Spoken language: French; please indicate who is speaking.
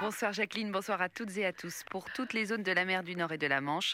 Speaker 1: Bonsoir Jacqueline, bonsoir à toutes et à tous. Pour toutes les zones de la mer du Nord et de la Manche,